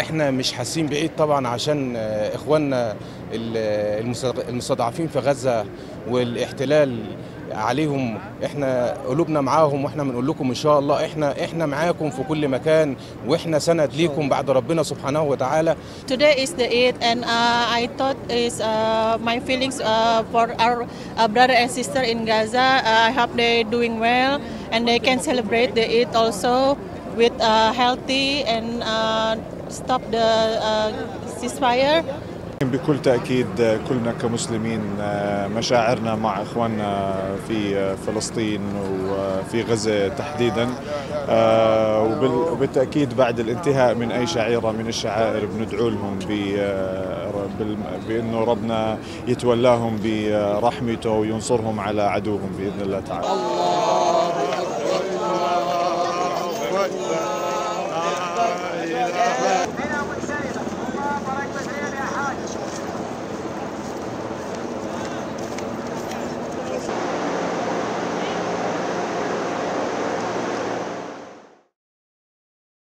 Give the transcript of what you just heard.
إحنا مش حاسين بعيد طبعا عشان آه، إخواننا ال- المستض- المستضعفين في غزة والاحتلال عليهم. إحنا قلوبنا معاهم وإحنا بنقول لكم إن شاء الله إحنا إحنا معاكم في كل مكان وإحنا سند ليكم بعد ربنا سبحانه وتعالى. Today is the Eid, and uh, I thought is uh, my feelings uh, for our uh, brother and sister in Gaza. Uh, I hope they doing well and they can celebrate the Eid also. With uh, healthy and uh, stop the uh, ceasefire. بكل تأكيد كلنا كمسلمين مشاعرنا مع إخواننا في فلسطين وفي غزة تحديدا وبال- وبالتأكيد بعد الانتهاء من أي شعيرة من الشعائر بندعو لهم بأنه ربنا يتولاهم برحمته وينصرهم على عدوهم بإذن الله تعالى الله أكبر الله أكبر